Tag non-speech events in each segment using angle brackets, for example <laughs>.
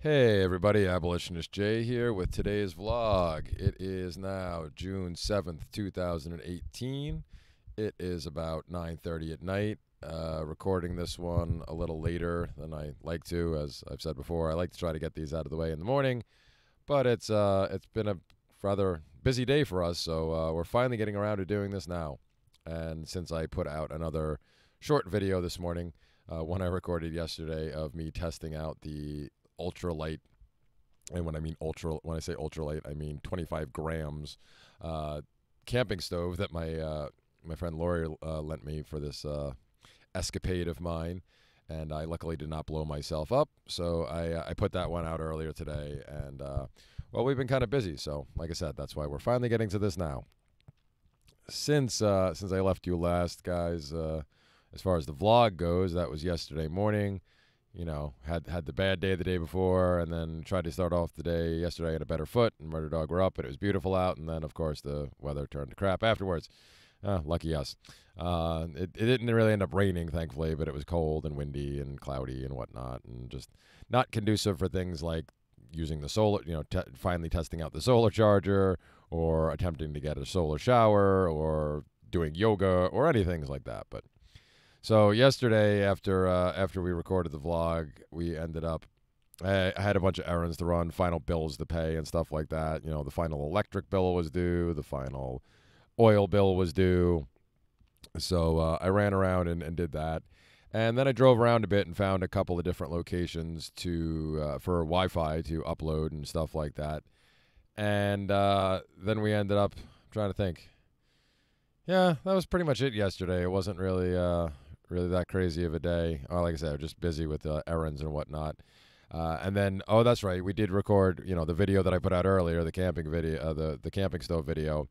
Hey everybody, Abolitionist Jay here with today's vlog. It is now June 7th, 2018. It is about 9:30 at night. Uh, recording this one a little later than I like to, as I've said before. I like to try to get these out of the way in the morning, but it's uh, it's been a rather busy day for us, so uh, we're finally getting around to doing this now. And since I put out another short video this morning, uh, one I recorded yesterday of me testing out the ultralight and when I mean ultra, when I say ultralight, I mean 25 grams uh, camping stove that my uh, my friend Laurie uh, lent me for this uh, escapade of mine, and I luckily did not blow myself up. So I uh, I put that one out earlier today, and uh, well, we've been kind of busy. So like I said, that's why we're finally getting to this now. Since since I left you last, guys, as far as the vlog goes, that was yesterday morning you know, had had the bad day the day before, and then tried to start off the day yesterday on a better foot. And Murder Dog were up, and it was beautiful out. And then, of course, the weather turned to crap afterwards. Uh, lucky us. Uh, it, it didn't really end up raining, thankfully, but it was cold and windy and cloudy and whatnot, and just not conducive for things like using the solar, you know, te- finally testing out the solar charger or attempting to get a solar shower or doing yoga or anything like that. But so yesterday, after uh, after we recorded the vlog, we ended up. I, had a bunch of errands to run, final bills to pay, and stuff like that. You know, the final electric bill was due, the final oil bill was due. So uh, I ran around and, and did that. And then I drove around a bit and found a couple of different locations to uh, for Wi-Fi to upload and stuff like that. And uh, then we ended up I'm trying to think. Yeah, that was pretty much it yesterday. It wasn't really uh, really that crazy of a day. Oh, like I said, I'm just busy with uh, errands and whatnot. Uh, and then, oh, that's right, we did record, you know, the video that I put out earlier, the camping video, uh, the the camping stove video.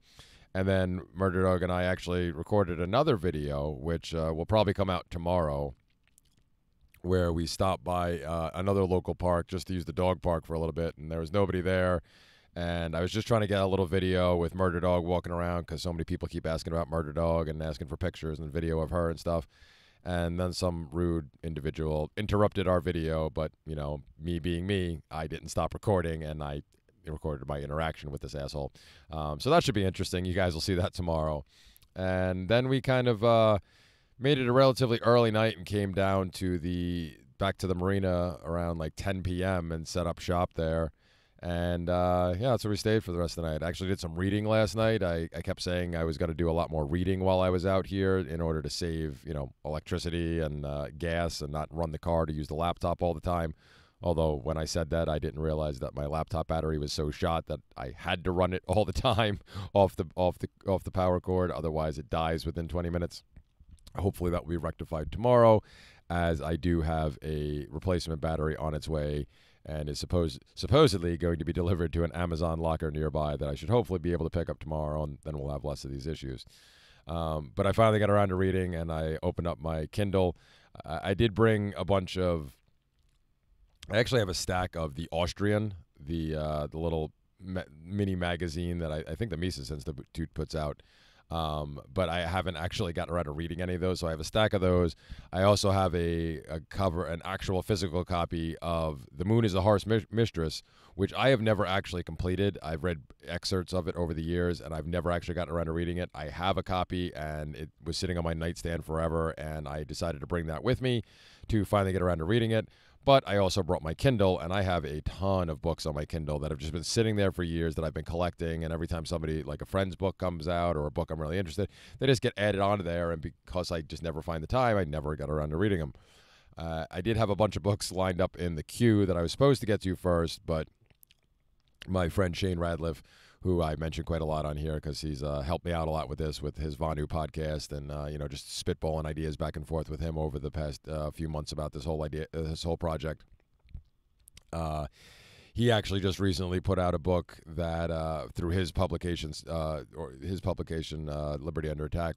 And then Murder Dog and I actually recorded another video, which uh, will probably come out tomorrow, where we stopped by uh, another local park just to use the dog park for a little bit, and there was nobody there. And I was just trying to get a little video with Murder Dog walking around because so many people keep asking about Murder Dog and asking for pictures and video of her and stuff and then some rude individual interrupted our video but you know me being me i didn't stop recording and i recorded my interaction with this asshole. Um, so that should be interesting. You guys will see that tomorrow. And then we kind of uh, made it a relatively early night and came down to the back to the marina around like 10 p.m and set up shop there and uh, yeah, that's where we stayed for the rest of the night. I actually did some reading last night. I, I kept saying I was going to do a lot more reading while I was out here in order to save, you know, electricity and uh, gas and not run the car to use the laptop all the time. Although when I said that, I didn't realize that my laptop battery was so shot that I had to run it <laughs> all the time off the off the off the power cord. Otherwise, it dies within 20 minutes. Hopefully, that will be rectified tomorrow, as I do have a replacement battery on its way and is supposed supposedly going to be delivered to an Amazon locker nearby that I should hopefully be able to pick up tomorrow, and then we'll have less of these issues. Um, but I finally got around to reading, and I opened up my Kindle. I, I did bring a bunch of. I actually have a stack of the Austrian, the uh, the little ma- mini magazine that I, I think the Mises Institute puts out. Um, but I haven't actually gotten around to reading any of those. So I have a stack of those. I also have a, a cover, an actual physical copy of The Moon is a Harsh Mistress, which I have never actually completed. I've read excerpts of it over the years, and I've never actually gotten around to reading it. I have a copy, and it was sitting on my nightstand forever, and I decided to bring that with me to finally get around to reading it. But I also brought my Kindle, and I have a ton of books on my Kindle that have just been sitting there for years that I've been collecting. And every time somebody, like a friend's book, comes out or a book I'm really interested, they just get added onto there. And because I just never find the time, I never got around to reading them. Uh, I did have a bunch of books lined up in the queue that I was supposed to get to first, but my friend Shane Radliff who I mentioned quite a lot on here because he's uh, helped me out a lot with this with his Vonu podcast and uh, you know just spitballing ideas back and forth with him over the past uh, few months about this whole idea, uh, this whole project. Uh, he actually just recently put out a book that uh, through his publications or his publication Liberty Under Attack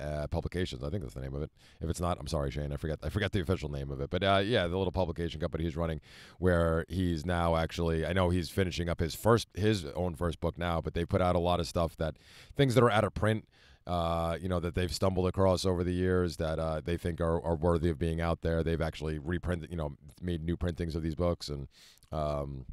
uh, Publications. I think that's the name of it. If it's not, I'm sorry, Shane. I forget. I forget the official name of it. But uh, yeah, the little publication company he's running, where he's now actually. I know he's finishing up his first, his own first book now. But they put out a lot of stuff that things that are out of print. uh, you know, that they've stumbled across over the years that uh, they think are, are worthy of being out there. They've actually reprinted, you know, made new printings of these books and, um,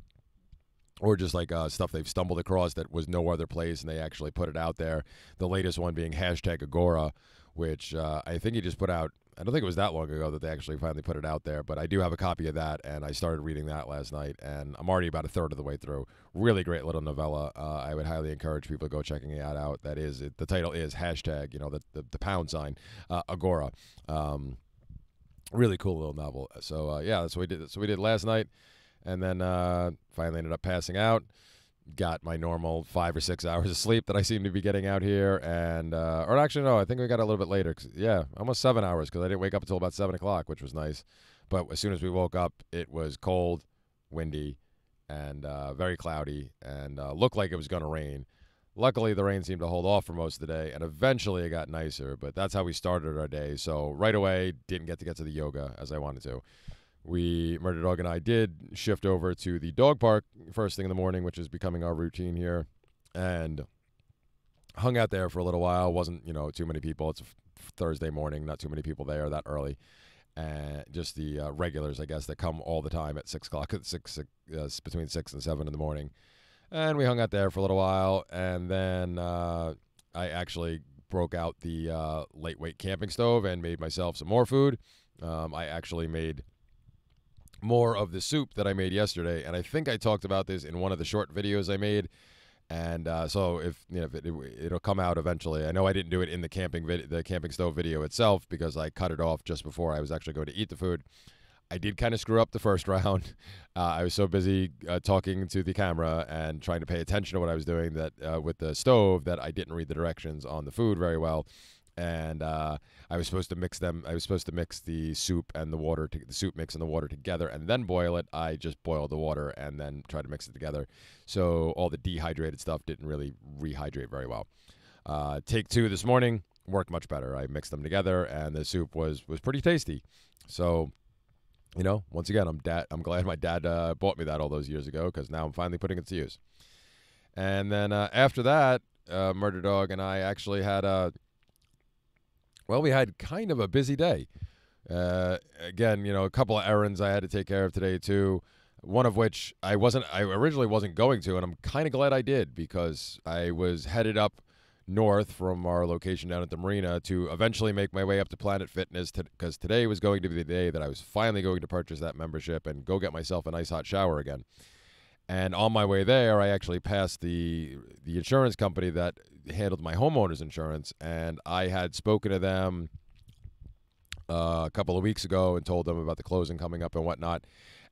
or just like uh, stuff they've stumbled across that was no other place and they actually put it out there. The latest one being hashtag Agora, which uh, I think he just put out I don't think it was that long ago that they actually finally put it out there, but I do have a copy of that, and I started reading that last night, and I'm already about a third of the way through. Really great little novella. Uh, I would highly encourage people to go checking it out. That is, it, the title is hashtag, you know, the the, the pound sign, uh, Agora. Um, really cool little novel. So uh, yeah, that's what we did. So we did last night, and then uh, finally ended up passing out got my normal five or six <laughs> hours of sleep that I seem to be getting out here, and uh, or actually no, I think we got a little bit later. yeah, almost seven hours because I didn't wake up until about seven o'clock, which was nice. But as soon as we woke up, it was cold, windy, and uh, very cloudy, and uh, looked like it was going to rain. Luckily, the rain seemed to hold off for most of the day, and eventually it got nicer. But that's how we started our day. So right away, didn't get to get to the yoga as I wanted to we murder dog and i did shift over to the dog park first thing in the morning which is becoming our routine here and hung out there for a little while. Wasn't you know too many people. It's thursday morning not too many people there that early. And just the uh, regulars i guess that come all the time at six o'clock at six, six uh, between six and seven in the morning. And we hung out there for a little while and then uh, i actually broke out the uh, late camping stove and made myself some more food. Um, i actually made more of the soup that I made yesterday, and I think I talked about this in one of the short videos I made. And uh, so if you know if it, will come out eventually. I know I didn't do it in the camping vid- the camping stove video itself because I cut it off just before I was actually going to eat the food. I did kind of screw up the first <laughs> round. Uh, I was so busy uh, talking to the camera and trying to pay attention to what I was doing that uh, with the stove that I didn't read the directions on the food very well and uh, I was supposed to mix them. I was supposed to mix the soup and the water, to, the soup mix and the water together, and then boil it. I just boiled the water and then tried to mix it together, so all the dehydrated stuff didn't really rehydrate very well. Uh, take two this morning worked much better. I mixed them together, and the soup was was pretty tasty. So, you know, once again, I'm dad. I'm glad my dad uh, bought me that all those years ago because now I'm finally putting it to use. And then uh, after that, uh, Murder Dog and I actually had a well, we had kind of a busy day. Uh, again, you know, a couple of errands I had to take care of today too. One of which I wasn't, I originally wasn't going to, and I'm kind of glad I did because I was headed up north from our location down at the marina to eventually make my way up to Planet Fitness because today was going to be the day that I was finally going to purchase that membership and go get myself a nice hot shower again. And on my way there, I actually passed the the insurance company that handled my homeowner's insurance, and I had spoken to them uh, a couple of weeks ago and told them about the closing coming up and whatnot,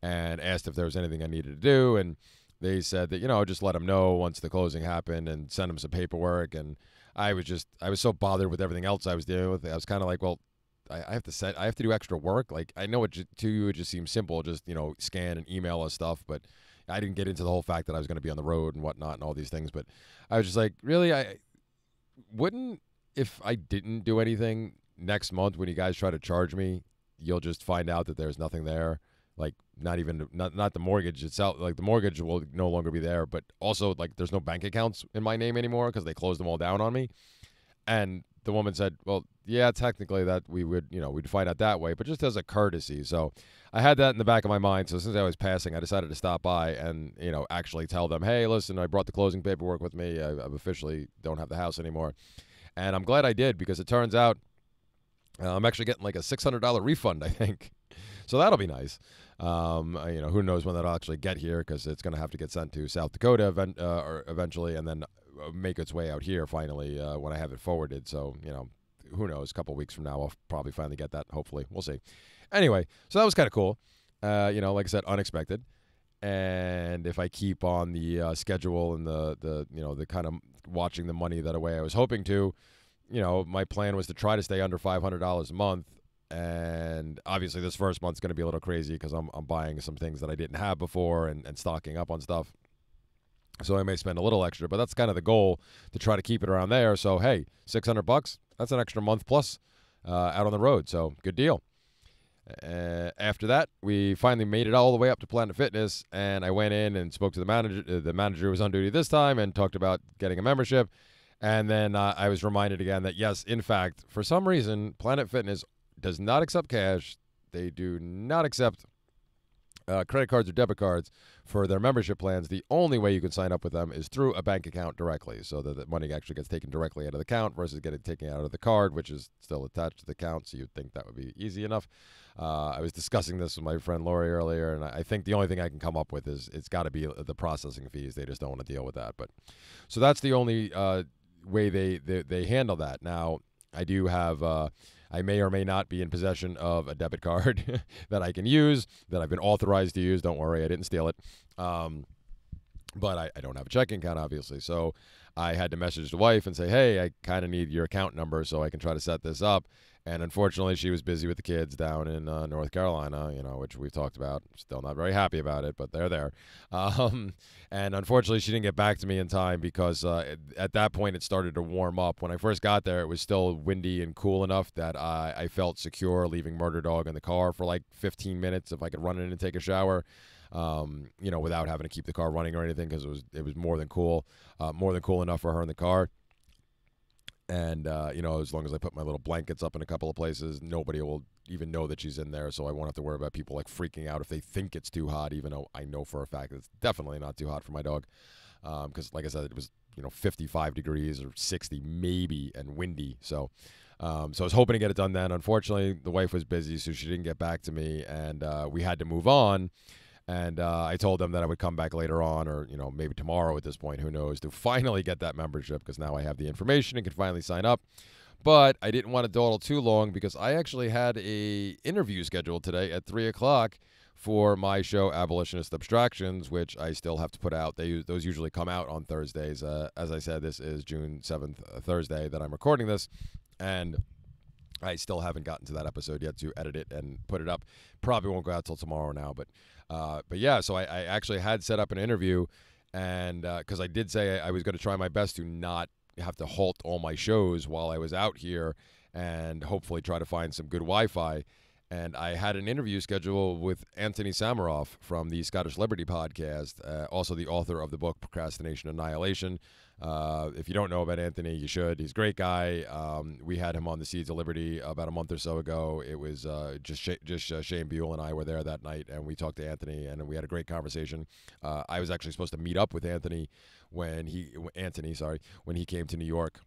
and asked if there was anything I needed to do, and they said that you know just let them know once the closing happened and send them some paperwork, and I was just I was so bothered with everything else I was dealing with, I was kind of like, well, I, have to set I have to do extra work. Like I know it to you it just seems simple, just you know scan and email us stuff, but I didn't get into the whole fact that I was going to be on the road and whatnot and all these things, but I was just like, really, I wouldn't if I didn't do anything next month when you guys try to charge me, you'll just find out that there's nothing there. Like not even not not the mortgage itself. Like the mortgage will no longer be there, but also like there's no bank accounts in my name anymore because they closed them all down on me. And the woman said, "Well, yeah, technically that we would, you know, we'd find out that way, but just as a courtesy." So I had that in the back of my mind. So since I was passing, I decided to stop by and you know actually tell them, "Hey, listen, I brought the closing paperwork with me. I, I've officially don't have the house anymore," and I'm glad I did because it turns out uh, I'm actually getting like a $600 refund, I think. <laughs> So that'll be nice. Um, uh, you know, who knows when that'll actually get here because it's going to have to get sent to South Dakota event, uh, eventually, and then make its way out here finally uh, when I have it forwarded. So you know, who knows? A couple weeks from now, I'll probably finally get that. Hopefully, we'll see. Anyway, so that was kind of cool. Uh, you know, like I said, unexpected. And if I keep on the uh, schedule and the the you know the kind of watching the money that way I was hoping to, you know, my plan was to try to stay under five hundred dollars a month. And obviously, this first month's going to be a little crazy because I'm I'm buying some things that I didn't have before and, and stocking up on stuff. So I may spend a little extra, but that's kind of the goal to try to keep it around there. So hey, six hundred bucks, that's an extra month plus uh, out on the road. So good deal. Uh, after that, we finally made it all the way up to Planet Fitness, and I went in and spoke to the manager. Uh, the manager was on duty this time and talked about getting a membership. And then uh, I was reminded again that yes, in fact, for some reason, Planet Fitness does not accept cash. They do not accept uh, credit cards or debit cards for their membership plans. The only way you can sign up with them is through a bank account directly, so that the money actually gets taken directly out of the account versus getting taken out of the card, which is still attached to the account. So you'd think that would be easy enough. Uh, I was discussing this with my friend Laurie earlier, and I think the only thing I can come up with is it's got to be the processing fees. They just don't want to deal with that. But so that's the only uh, way they, they they handle that. Now I do have. I may or may not be in possession of a debit card <laughs> that I can use, that I've been authorized to use. Don't worry, I didn't steal it. Um, but I, I, don't have a checking account, obviously. So I had to message the wife and say, hey, I kind of need your account number so I can try to set this up. And unfortunately, she was busy with the kids down in uh, North Carolina, you know, which we've talked about. Still not very happy about it, but they're there. <laughs> Um, and unfortunately, she didn't get back to me in time because uh, at that point it started to warm up. When I first got there, it was still windy and cool enough that I, I felt secure leaving Murder Dog in the car for like 15 minutes if I could run in and take a shower. Um, you know, without having to keep the car running or anything, because it was it was more than cool, uh, more than cool enough for her in the car and uh, you know as long as i put my little blankets up in a couple of places nobody will even know that she's in there so i won't have to worry about people like freaking out if they think it's too hot even though i know for a fact it's definitely not too hot for my dog because um, like i said it was you know 55 degrees or 60 maybe and windy so um, so I was hoping to get it done then. Unfortunately, the wife was busy, so she didn't get back to me, and uh, we had to move on. And uh, I told them that I would come back later on, or you know maybe tomorrow at this point, who knows, to <laughs> finally get that membership because now I have the information and can finally sign up. But I didn't want to dawdle too long because I actually had a interview scheduled today at three o'clock for my show Abolitionist Abstractions, which I still have to put out. They those usually come out on Thursdays. Uh, as I said, this is June seventh, uh, Thursday that I'm recording this, and I still haven't gotten to that episode yet to edit it and put it up. Probably won't go out till tomorrow now, but uh, but yeah, so I, I, actually had set up an interview, and because uh, I did say I was going to try my best to not have to halt all my shows while I was out here, and hopefully try to find some good Wi-Fi. And I had an interview scheduled with Antony Sammeroff from the Scottish Liberty podcast, uh, also the author of the book Procrastination Annihilation. Uh, if you don't know about Antony, you should. He's a great guy. Um, we had him on the Seeds of Liberty about a month or so ago. It was uh, just Sh- just uh, Shane Buell and I were there that night, and we talked to Antony, and we had a great conversation. Uh, I was actually supposed to meet up with Antony when he Antony, sorry, when he came to New York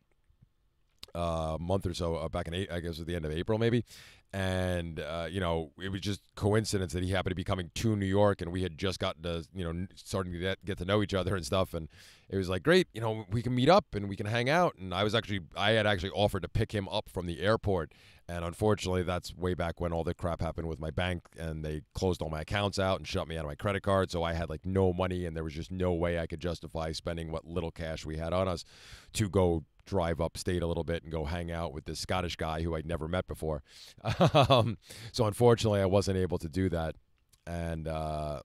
uh, a month or so uh, back in I guess at the end of April maybe, and uh, you know it was just coincidence that he happened to be coming to New York, and we had just gotten to you know starting to get, get to know each other and stuff, and it was like great, you know we can meet up and we can hang out, and I was actually I had actually offered to pick him up from the airport, and unfortunately that's way back when all the crap happened with my bank, and they closed all my accounts out and shut me out of my credit card, so I had like no money, and there was just no way I could justify spending what little cash we had on us to go drive upstate a little bit and go hang out with this Scottish guy who I'd never met before. <laughs> um, so unfortunately, I wasn't able to do that. And uh,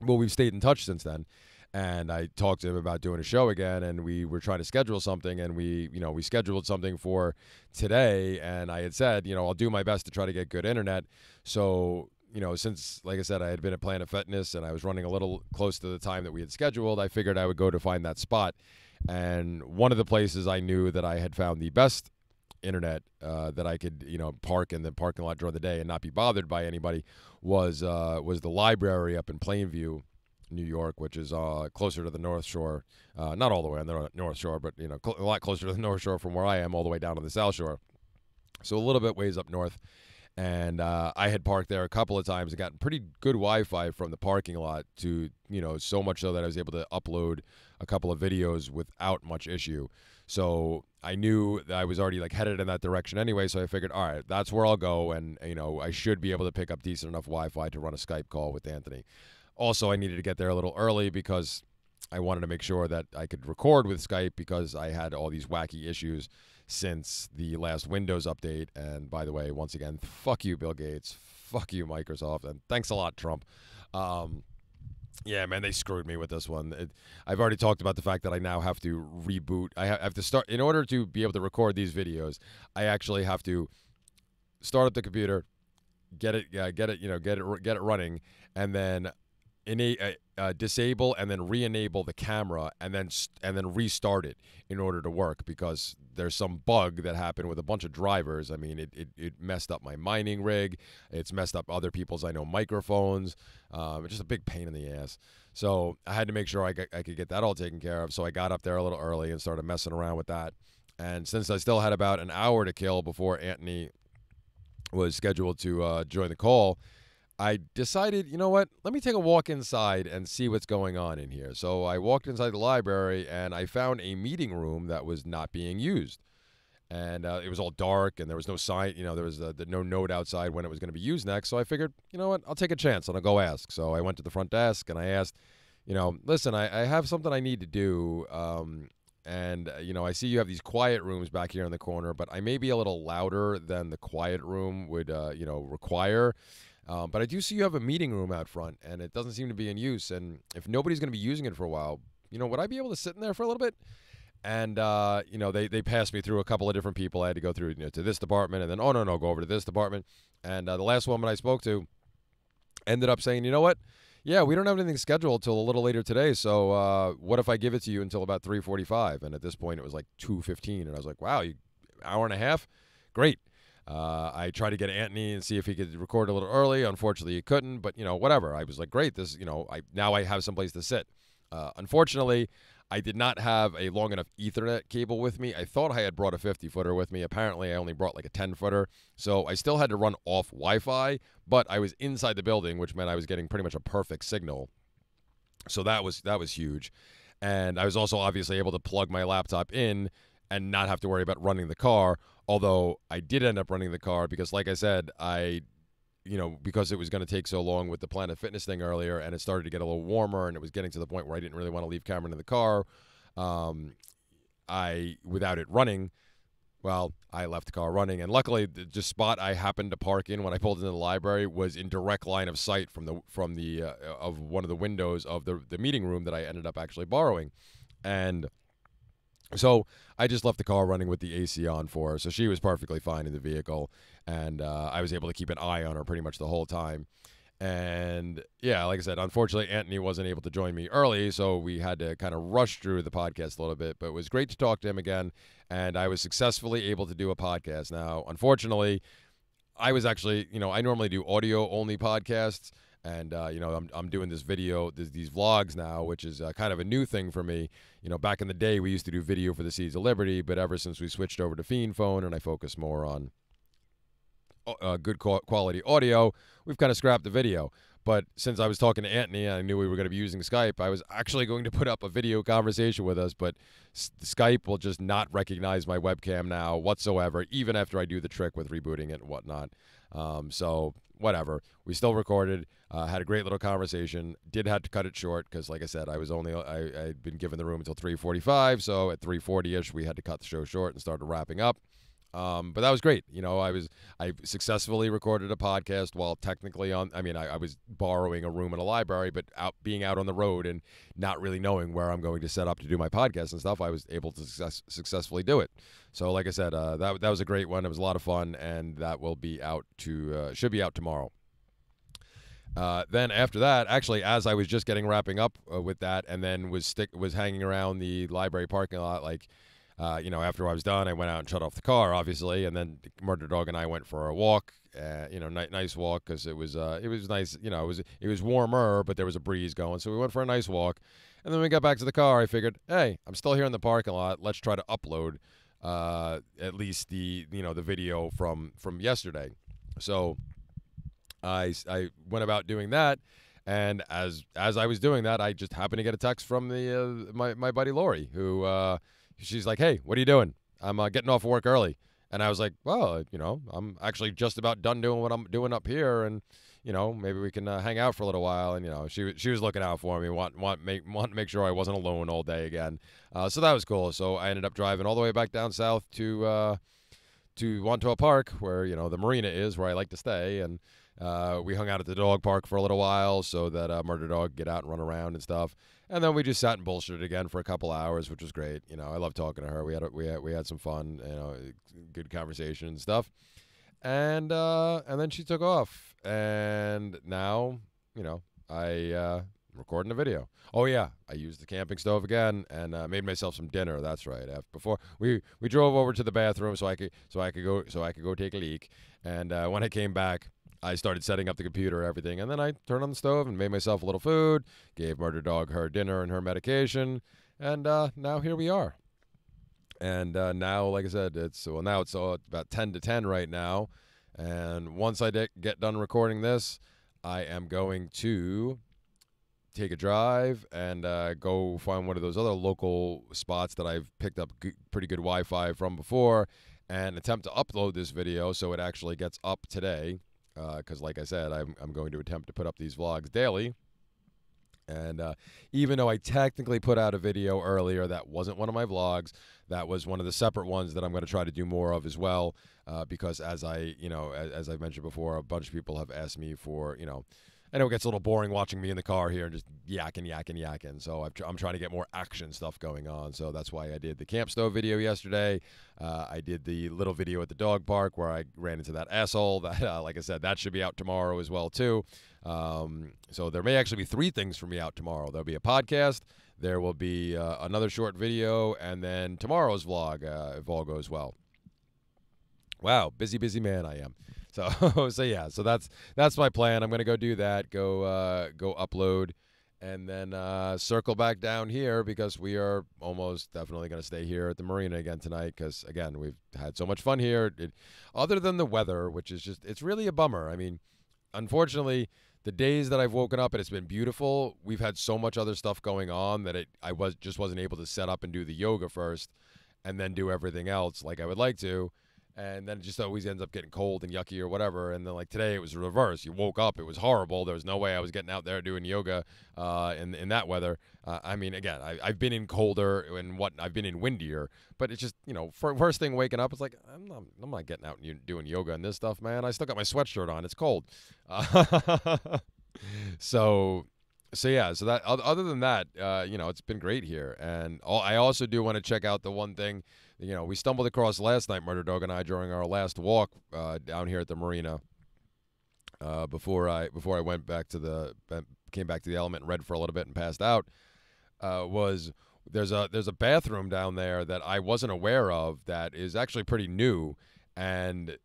well, we've stayed in touch since then. And I talked to him about doing a show again, and we were trying to schedule something, and we, you know, we scheduled something for today. And I had said, you know, I'll do my best to try to get good internet. So you know, since, like I said, I had been at Planet Fitness and I was running a little close to the time that we had scheduled, I figured I would go to find that spot. And one of the places I knew that I had found the best internet uh, that I could, you know, park in the parking lot during the day and not be bothered by anybody was uh, was the library up in Plainview, New York, which is uh, closer to the North Shore. Uh, not all the way on the North Shore, but you know, cl- a lot closer to the <laughs> North Shore from where I am, all the way down to the South Shore. So a little bit ways up north. And uh, I had parked there a couple of times and gotten pretty good Wi-Fi from the parking lot to, you know, so much so that I was able to upload a couple of videos without much issue. So I knew that I was already like headed in that direction anyway. So I figured, all right, that's where I'll go, and you know I should be able to pick up decent enough Wi-Fi to run a Skype call with Antony. Also, I needed to get there a little early because I wanted to make sure that I could record with Skype because I had all these wacky issues since the last Windows update. And by the way, once again, fuck you, Bill Gates. Fuck you, Microsoft. And thanks a lot, Trump. Um, yeah, man, they screwed me with this one. It, I've already talked about the fact that I now have to reboot. I have to start in order to be able to record these videos. I actually have to start up the computer, get it, yeah, get it, you know, get it, get it running, and then ina- uh, uh, disable and then re-enable the camera and then st- and then restart it in order to work because there's some bug that happened with a bunch of drivers. I mean, it, it, it messed up my mining rig. It's messed up other people's I know microphones. Um, it's just a big pain in the ass. So I had to make sure I, I could get that all taken care of. So I got up there a little early and started messing around with that. And since I still had about an hour to kill before Antony was scheduled to uh, join the call, I decided, you know what? Let me take a walk inside and see what's going on in here. So I walked inside the library and I found a meeting room that was not being used. And uh, it was all dark and there was no sign, you know, there was uh, the, no note outside when it was going to be used next. So I figured, you know what? I'll take a chance and I'll go ask. So I went to the front desk and I asked, you know, listen, I, I have something I need to do. Um, and uh, you know i see you have these quiet rooms back here in the corner but i may be a little louder than the quiet room would uh, you know require um, but I do see you have a meeting room out front, and it doesn't seem to be in use. And if nobody's going to be using it for a while, you know, would I be able to sit in there for a little bit? And uh, you know, they they passed me through a couple of different people. I had to go through you know, to this department, and then oh no no, go over to this department. And uh, the last woman I spoke to ended up saying, you know what? Yeah, we don't have anything scheduled till a little later today. So uh, what if I give it to you until about three forty-five? And at this point, it was like two fifteen, and I was like, wow, you hour and a half, great. Uh, I tried to get Antony and see if he could record a little early. Unfortunately, he couldn't. But you know, whatever. I was like, great. This, you know, I now I have some place to sit. Uh, unfortunately, I did not have a long enough Ethernet cable with me. I thought I had brought a 50 footer with me. Apparently, I only brought like a 10 footer. So I still had to run off Wi Fi, but I was inside the building, which meant I was getting pretty much a perfect signal. So that was that was huge. And I was also obviously able to plug my laptop in and not have to worry about running the car. Although I did end up running the car because, like I said, I, you know, because it was going to take so long with the Planet Fitness thing earlier, and it started to get a little warmer, and it was getting to the point where I didn't really want to leave Cameron in the car. Um, I, without it running, well, I left the car running, and luckily, the just spot I happened to park in when I pulled into the library was in direct line of sight from the from the uh, of one of the windows of the the meeting room that I ended up actually borrowing, and so I just left the car running with the AC on for her. So she was perfectly fine in the vehicle. And uh, I was able to keep an eye on her pretty much the whole time. And yeah, like I said, unfortunately, Antony wasn't able to join me early. So we had to kind of rush through the podcast a little bit. But it was great to talk to him again. And I was successfully able to do a podcast. Now, unfortunately, I was actually, you know, I normally do audio only podcasts and uh, you know I'm, I'm doing this video this, these vlogs now which is uh, kind of a new thing for me. You know back in the day we used to do video for the seeds of liberty but ever since we switched over to fiend phone and i focus more on uh, good quality audio we've kind of scrapped the video but since i was talking to antony and i knew we were going to be using skype i was actually going to put up a video conversation with us but skype will just not recognize my webcam now whatsoever even after i do the trick with rebooting it and whatnot um, so whatever. We still recorded. Uh, had a great little conversation. Did have to cut it short because, like I said, I was only I I had been given the room until 3:45. So at 3:40 ish, we had to cut the show short and started wrapping up. Um, but that was great. You know, I was I successfully recorded a podcast while technically on. I mean, I, I, was borrowing a room in a library, but out being out on the road and not really knowing where I'm going to set up to do my podcast and stuff, I was able to success, successfully do it. So, like I said, uh, that that was a great one. It was a lot of fun, and that will be out to uh, should be out tomorrow. Uh, then after that, actually, as I was just getting wrapping up uh, with that, and then was stick was hanging around the library parking lot, like uh, you know, after I was done, I went out and shut off the car, obviously, and then Murder Dog and I went for a walk. Uh, you know, ni- nice walk because it was uh, it was nice. You know, it was it was warmer, but there was a breeze going, so we went for a nice walk. And then we got back to the car, I figured, hey, I'm still here in the parking lot. Let's try to upload uh, at least the you know the video from from yesterday. So I I went about doing that. And as as I was doing that, I just happened to get a text from the uh, my my buddy Laurie, who uh, she's like, "Hey, what are you doing? I'm uh, getting off work early." And I was like, "Well, you know, I'm actually just about done doing what I'm doing up here, and you know, maybe we can uh, hang out for a little while." And you know, she she was looking out for me, want want make want to make sure I wasn't alone all day again. Uh, so that was cool. So I ended up driving all the way back down south to uh, to Wantagh Park, where you know the marina is, where I like to stay, and. Uh, we hung out at the dog park for a little while so that uh, Murder Dog get out and run around and stuff. And then we just sat and bullshitted again for a couple hours, which was great. You know, I love talking to her. We had a, we had we had some fun, you know, good conversation and stuff. And uh, and then she took off, and now you know I uh, recording a video. Oh yeah, I used the camping stove again and uh, made myself some dinner. That's right. After, before we we drove over to the bathroom so I could so I could go so I could go take a leak. And uh, when I came back, I started setting up the computer, everything, and then I turned on the stove and made myself a little food. Gave Murder Dog her dinner and her medication, and uh, now here we are. And uh, now, like I said, it's well now it's uh, about ten to ten right now. And once I de- get done recording this, I am going to take a drive and uh, go find one of those other local spots that I've picked up g- pretty good Wi Fi from before and attempt to upload this video so it actually gets up today. Because, like I said, I'm, I'm going to attempt to put up these vlogs daily. And uh, even though I technically put out a video earlier, that wasn't one of my vlogs. That was one of the separate ones that I'm going to try to do more of as well. Uh, because as I, you know, as, as I've mentioned before, a bunch of people have asked me for, you know, I know it gets a little boring watching me in the car here and just yakking, yakking, yakking. So i am trying to get more action stuff going on. So that's why I did the camp stove video yesterday. Uh, I did the little video at the dog park where I ran into that asshole. <laughs> That, uh, like I said, that should be out tomorrow as well too. Um, so there may actually be three things for me out tomorrow. There'll be a podcast. There will be uh, another short video, and then tomorrow's vlog uh, if all goes well. Wow, busy, busy man I am. <laughs> So so yeah, so that's that's my plan. I'm gonna go do that. Go uh, go upload, and then uh, circle back down here because we are almost definitely gonna stay here at the marina again tonight. Because again, we've had so much fun here. It, other than the weather, which is just it's really a bummer. I mean, unfortunately. The days that I've woken up and it's been beautiful, we've had so much other stuff going on that it I was just wasn't able to set up and do the yoga first and then do everything else like I would like to and then it just always ends up getting cold and yucky or whatever. And then like today, it was reverse. You woke up, it was horrible. There was no way I was getting out there doing yoga uh, in in that weather. Uh, I mean, again, I, have been in colder and what I've been in windier, but it's just you know, first thing waking up, it's like I'm not, I'm not getting out and doing yoga and this stuff, man. I still got my sweatshirt on. It's cold. Uh, <laughs> so so yeah, so that other than that, uh, you know, it's been great here, and I also do want to check out the one thing you know, we stumbled across last night, Murder Dog and I, during our last walk uh, down here at the marina. Uh, before I before I went back to the came back to the element and read for a little bit and passed out, uh, was there's a there's a bathroom down there that I wasn't aware of that is actually pretty new, and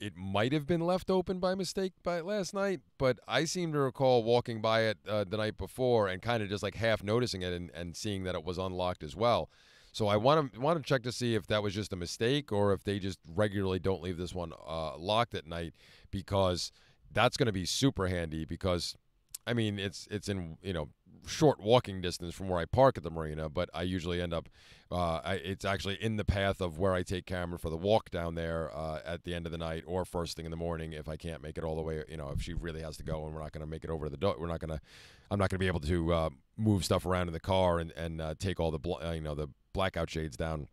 it might have been left open by mistake by last night, but I seem to recall walking by it uh, the night before and kind of just like half noticing it and, and seeing that it was unlocked as well. So I want to want to check to see if that was just a mistake or if they just regularly don't leave this one uh, locked at night because that's going to be super handy because I mean it's it's in you know short walking distance from where I park at the marina, but I usually end up. Uh, I, it's actually in the path of where I take Cameron for the walk down there uh, at the end of the night or first thing in the morning if I can't make it all the way. You know, if she really has to go and we're not going to make it over to the door, we're not going to. I'm not going to be able to uh, move stuff around in the car and and uh, take all the bl- uh, you know the blackout shades down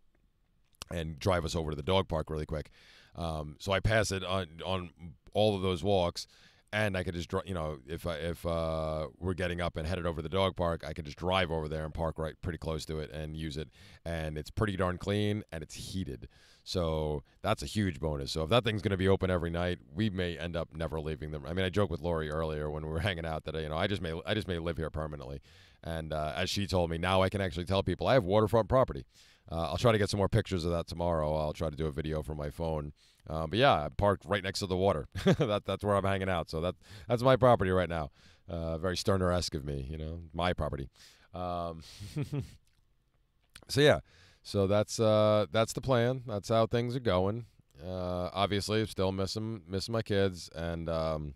and drive us over to the dog park really quick. Um, so I pass it on on all of those walks, and I could just you know if I, if uh, we're getting up and headed over the dog park, I could just drive over there and park right pretty close to it and use it, and it's pretty darn clean and it's heated. So that's a huge bonus. So if that thing's going to be open every night, we may end up never leaving them. I mean, I joked with Laurie earlier when we were <laughs> hanging out that you know I just may I just may live here permanently. And uh, as she told me, now I can actually tell people I have waterfront property. Uh, I'll try to get some more pictures of that tomorrow. I'll try to do a video from my phone. Uh, but yeah, I parked right next to the water. <laughs> that, that's where I'm hanging out. So that that's my property right now. Uh, very Stirner-esque of me, you know, my property. Um, <laughs> so yeah, so that's that's the plan. That's how things are going. Uh, obviously, still missing missing my kids, and um,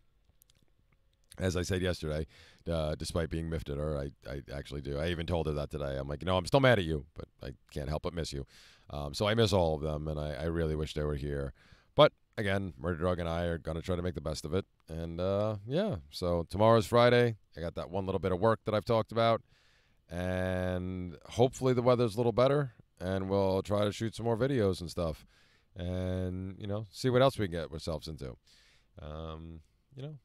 as I said yesterday, uh, despite being miffed at her. I, I actually do. I even told her that today. I'm like, know, I'm still mad at you, but I can't help but miss you. Um, so I miss all of them, and I, I really wish they were here. But again, Murder Dog and I are going to try to make the best of it. And uh, yeah, so tomorrow's Friday. I got that one little bit of work that I've talked about. And hopefully the weather's a little better, and we'll try to shoot some more videos and stuff. And, you know, see what else we can get ourselves into. Um, you know,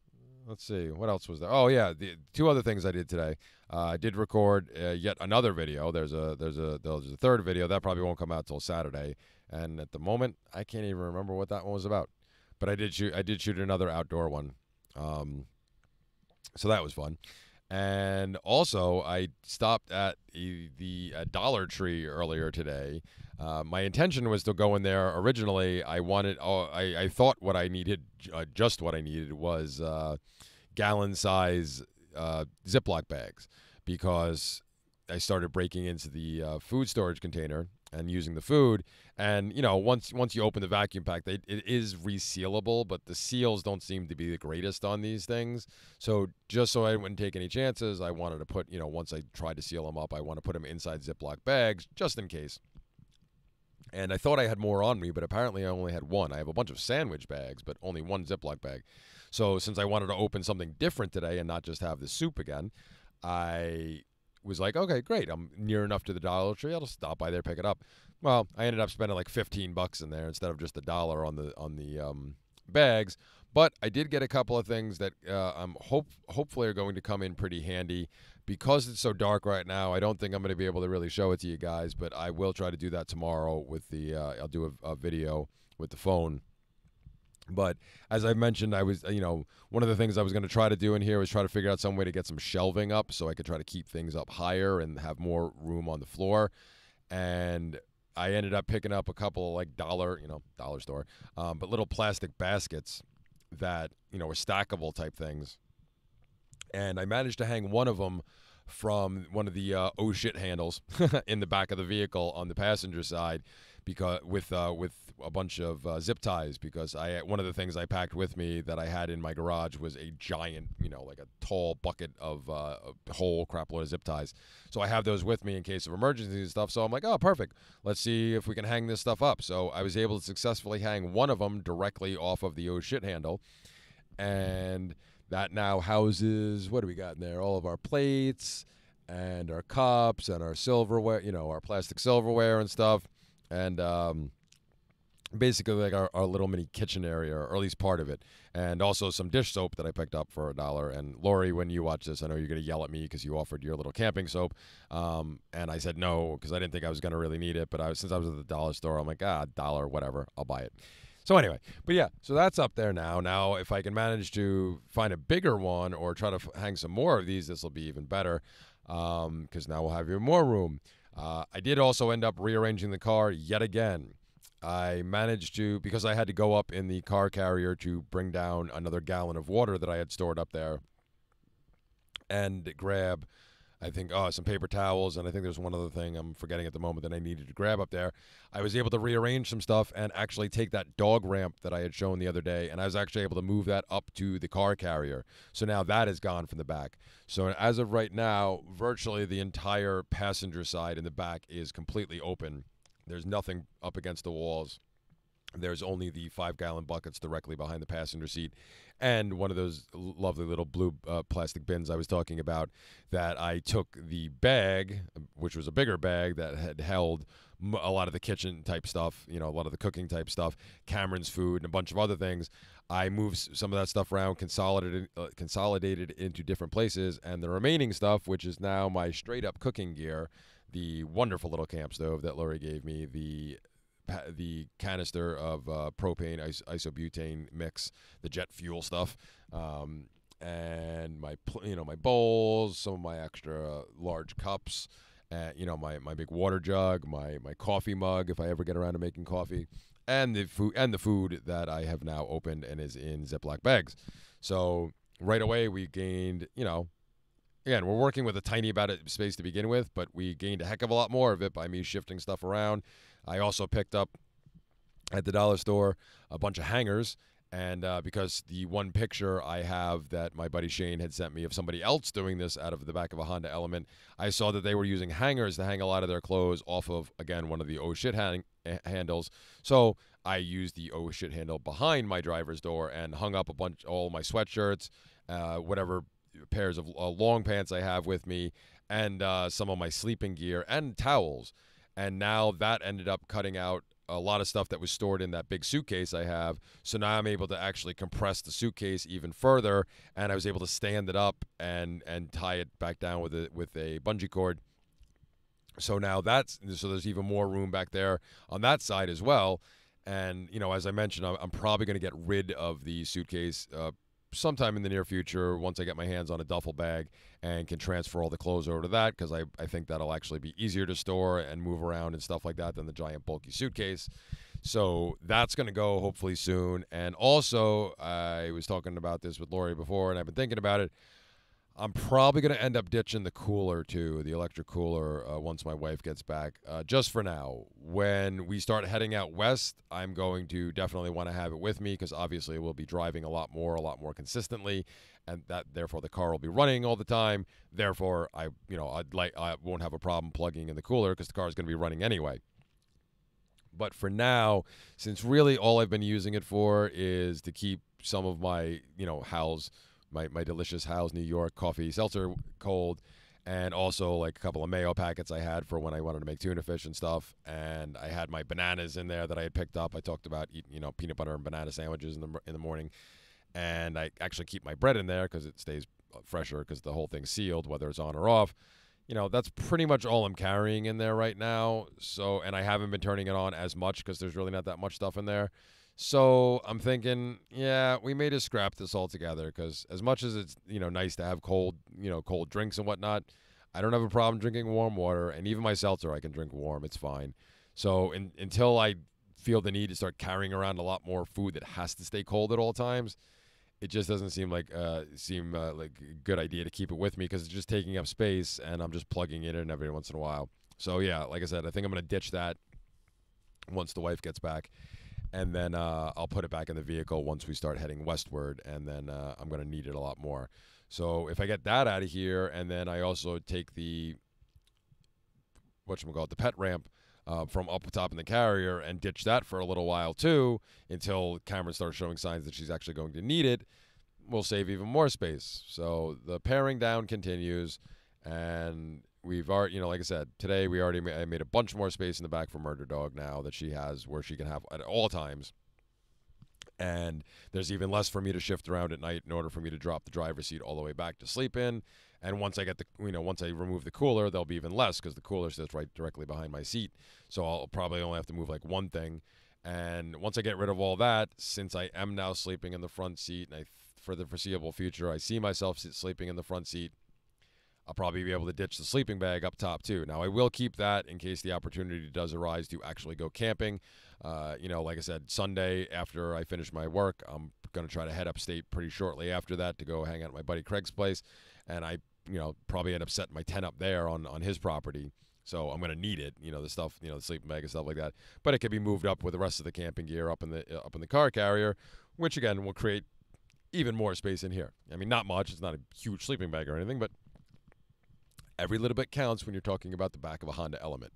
let's see what else was there. Oh yeah, the two other things I did today. Uh, I did record uh, yet another video. There's a there's a there's a third video that probably won't come out till Saturday. And at the moment, I can't even remember what that one was about. But I did shoot I did shoot another outdoor one. Um, so that was fun. And also, I stopped at the a Dollar Tree earlier today. Uh, my intention was to go in there. Originally, I wanted. Oh, I, I thought what I needed, uh, just what I needed, was uh, gallon size uh, Ziploc bags because I started breaking into the uh, food storage container and using the food. And you know, once once you open the vacuum pack, they, it is resealable, but the seals don't seem to be the greatest on these things. So just so I wouldn't take any chances, I wanted to put you know once I tried to seal them up, I want to put them inside Ziploc bags just in case. And I thought I had more on me, but apparently I only had one. I have a bunch of sandwich bags, but only one Ziploc bag. So since I wanted to open something different today and not just have the soup again, I was like, okay, great. I'm near enough to the Dollar Tree. I'll just stop by there, pick it up. Well, I ended up spending like 15 bucks in there instead of just a dollar on the on the um, bags. But I did get a couple of things that uh, I'm hope hopefully are going to come in pretty handy because it's so dark right now. I don't think I'm going to be able to really show it to you guys, but I will try to do that tomorrow with the. Uh, I'll do a, a video with the phone but as I mentioned, I was, you know, one of the things I was going to try to do in here was try to figure out some way to get some shelving up so I could try to keep things up higher and have more room on the floor. And I ended up picking up a couple of like dollar, you know, dollar store, um, but little plastic baskets that, you know, were stackable type things. And I managed to hang one of them from one of the uh, oh shit handles <laughs> in the back of the vehicle on the passenger side because with uh, with a bunch of uh, zip ties because I one of the things I packed with me that I had in my garage was a giant, you know, like a tall bucket of uh, a whole crapload of zip ties. So I have those with me in case of emergencies and stuff. So I'm like, oh, perfect. Let's see if we can hang this stuff up. So I was able to successfully hang one of them directly off of the oh shit handle, and that now houses what do we got in there? All of our plates and our cups and our silverware, you know, our plastic silverware and stuff, and um, basically like our, our little mini kitchen area, or at least part of it, and also some dish soap that I picked up for a dollar. And Laurie, when you watch this, I know you're going to yell at me because you offered your little camping soap, um, and I said no because I didn't think I was going to really need it. But I was, since I was at the dollar store, I'm like, ah, dollar, whatever, I'll buy it. So anyway, but yeah, so that's up there now. Now, if I can manage to find a bigger one or try to f- hang some more of these, this will be even better because um, now we'll have even more room. Uh, I did also end up rearranging the car yet again. I managed to, because I had to go up in the car carrier to bring down another gallon of water that I had stored up there and grab, I think, oh, some paper towels. And I think there's one other thing I'm forgetting at the moment that I needed to grab up there. I was able to rearrange some stuff and actually take that dog ramp that I had shown the other day. And I was actually able to move that up to the car carrier. So now that is gone from the back. So as of right now, virtually the entire passenger side in the back is completely open there's nothing up against the walls. There's only the five gallon buckets directly behind the passenger seat and one of those lovely little blue uh, plastic bins I was talking about that I took the bag, which was a bigger bag that had held a lot of the kitchen type stuff, you know, a lot of the cooking type stuff, Cameron's food, and a bunch of other things. I moved some of that stuff around, consolidated, uh, consolidated into different places, and the remaining stuff, which is now my straight up cooking gear, the wonderful little camp stove that Laurie gave me, the the canister of uh, propane is- isobutane mix, the jet fuel stuff, um, and my you know my bowls, some of my extra large cups, uh, you know my, my big water jug, my my coffee mug if I ever get around to making coffee, and the food and the food that I have now opened and is in Ziploc bags. So right away we gained you know again, we're working with a tiny amount of space to begin with, but we gained a heck of a lot more of it by me shifting stuff around. I also picked up at the dollar store a bunch of hangers. And uh, because the one picture I have that my buddy Shane had sent me of somebody else doing this out of the back of a Honda Element, I saw that they were using hangers to hang a lot of their clothes off of, again, one of the oh shit hang- handles. So I used the oh shit handle behind my driver's door and hung up a bunch, all my sweatshirts, uh, whatever pairs of uh, long pants I have with me, and uh, some of my sleeping gear and towels. And now that ended up cutting out a lot of stuff that was stored in that big suitcase I have. So now I'm able to actually compress the suitcase even further, and I was able to stand it up and and tie it back down with a with a bungee cord. So now that's so there's even more room back there on that side as well. And you know, as I mentioned, I'm, I'm probably going to get rid of the suitcase uh, sometime in the near future, once I get my hands on a duffel bag and can transfer all the clothes over to that, because I, I think that'll actually be easier to store and move around and stuff like that than the giant bulky suitcase. So that's going to go hopefully soon. And also, I was talking about this with Laurie before, and I've been thinking about it. I'm probably going to end up ditching the cooler too, the electric cooler, uh, once my wife gets back. Uh, just for now. When we start heading out west, I'm going to definitely want to have it with me because obviously we'll be driving a lot more, a lot more consistently, and that therefore the car will be running all the time. Therefore, I you know I'd like I won't have a problem plugging in the cooler because the car is going to be running anyway. But for now, since really all I've been using it for is to keep some of my you know Hal's my, my delicious Hal's New York coffee seltzer cold, and also like a couple of mayo packets I had for when I wanted to make tuna fish and stuff. And I had my bananas in there that I had picked up. I talked about eating you know peanut butter and banana sandwiches in the in the morning, and I actually keep my bread in there because it stays uh, fresher because the whole thing's sealed whether it's on or off. You know that's pretty much all I'm carrying in there right now. So and I haven't been turning it on as much because there's really not that much stuff in there. So I'm thinking, yeah, we may just scrap this altogether because as much as it's you know nice to have cold you know cold drinks and whatnot, I don't have a problem drinking warm water, and even my seltzer I can drink warm. It's fine. So in, until I feel the need to start carrying around a lot more food that has to stay cold at all times, it just doesn't seem like uh, seem uh, like a good idea to keep it with me because it's just taking up space, and I'm just plugging it in every once in a while. So yeah, like I said, I think I'm gonna ditch that once the wife gets back and then uh, I'll put it back in the vehicle once we start heading westward, and then uh, I'm going to need it a lot more. So if I get that out of here, and then I also take the what call it, the pet ramp uh, from up top in the carrier, and ditch that for a little while too, until Cameron starts showing signs that she's actually going to need it. We'll save even more space. So the paring down continues, and we've already, you know, like I said, today we already I made a bunch more space in the back for Murder Dog now that she has where she can have at all times. And there's even less for me to shift around at night in order for me to drop the driver's seat all the way back to sleep in. And once I get the, you know, once I remove the cooler, there'll be even less because the cooler sits right directly behind my seat. So I'll probably only have to move like one thing. And once I get rid of all that, since I am now sleeping in the front seat, and I, for the foreseeable future, I see myself sleeping in the front seat I'll probably be able to ditch the sleeping bag up top too. Now I will keep that in case the opportunity does arise to actually go camping. Uh, you know, like I said, Sunday after I finish my work, I'm going to try to head upstate pretty shortly after that to go hang out at my buddy Craig's place, and I, you know, probably end up setting my tent up there on on his property. So I'm going to need it, you know, the stuff, you know, the sleeping bag and stuff like that. But it could be moved up with the rest of the camping gear up in the up in the car carrier, which again will create even more space in here. I mean, not much. It's not a huge sleeping bag or anything, but every little bit counts when you're talking about the back of a Honda Element.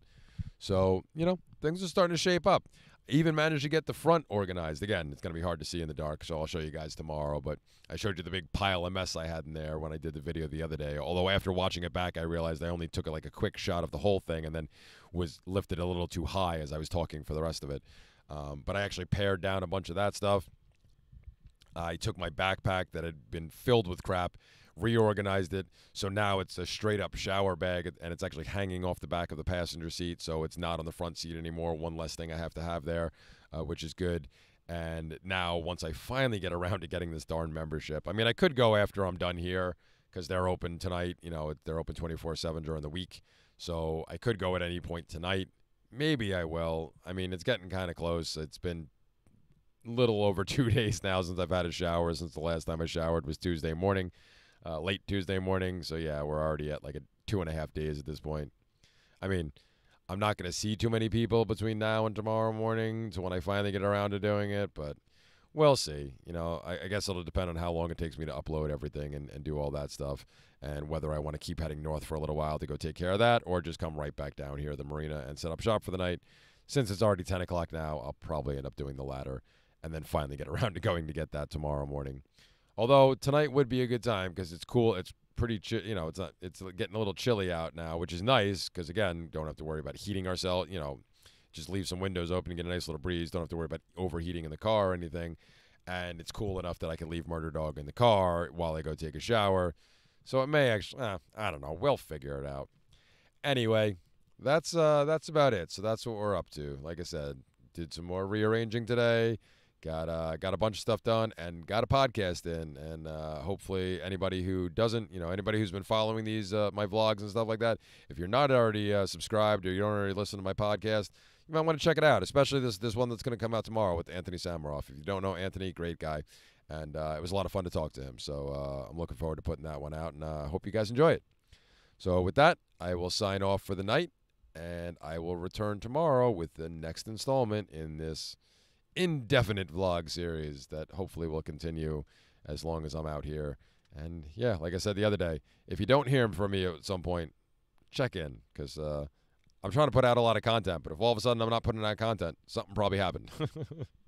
So, you know, things are starting to shape up. Even managed to get the front organized. Again, it's going to be hard to see in the dark, so I'll show you guys tomorrow. But I showed you the big pile of mess I had in there when I did the video the other day. Although after watching it back, I realized I only took like a quick shot of the whole thing and then was lifted a little too high as I was talking for the rest of it. Um, but I actually pared down a bunch of that stuff. I took my backpack that had been filled with crap reorganized it. So now it's a straight up shower bag and it's actually hanging off the back of the passenger seat. So it's not on the front seat anymore. One less thing I have to have there, uh, which is good. And now, once I finally get around to getting this darn membership, I mean, I could go after I'm done here because they're open tonight. You know, they're open 24 7 during the week. So I could go at any point tonight. Maybe I will. I mean, it's getting kind of close. It's been little over <laughs> two days now since I've had a shower. Since the last time I showered was Tuesday morning uh, late Tuesday morning. So yeah, we're already at like a two and a half days at this point. I mean, I'm not going to see too many people between now and tomorrow morning to when I finally get around to doing it, but we'll see. You know, I, I guess it'll depend on how long it takes me to upload everything and, and do all that stuff, and whether I want to keep heading north for a little while to go take care of that, or just come right back down here to the marina and set up shop for the night. Since it's already 10 o'clock now, I'll probably end up doing the latter and then finally get <laughs> around to going to get that tomorrow morning. Although tonight would be a good time because it's cool. It's pretty, chi- you know, it's not, it's getting a little chilly out now, which is nice because again, don't have to worry about heating ourselves. You know, just leave some windows open and get a nice little breeze. Don't have to worry about overheating in the car or anything. And it's cool enough that I can leave Murder Dog in the car while I go take a shower. So it may actually, eh, I don't know. We'll figure it out. Anyway, that's uh, that's about it. So that's what we're up to. Like I said, did some more rearranging today got uh, got a bunch of stuff done and got a podcast in and uh, hopefully anybody who doesn't you know anybody who's been following these uh, my vlogs and stuff like that if you're not already uh, subscribed or you don't already listen to my podcast you might want to check it out especially this this one that's going to come out tomorrow with Antony Sammeroff. If you don't know Antony great guy and uh, it was a lot of fun to talk to him so uh, I'm looking forward to putting that one out and I hope you guys enjoy it. So with that I will sign off for the night and I will return tomorrow with the next installment in this indefinite vlog series that hopefully will continue as long as I'm out here. And yeah, like I said the other day, if you don't hear from me at some point, check in because uh, I'm trying to put out a lot of content. But if all of a sudden I'm not putting out content, something probably happened.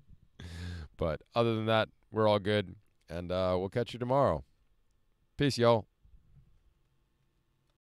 <laughs> but other than that, we're all good, and uh, we'll catch you tomorrow. Peace, y'all.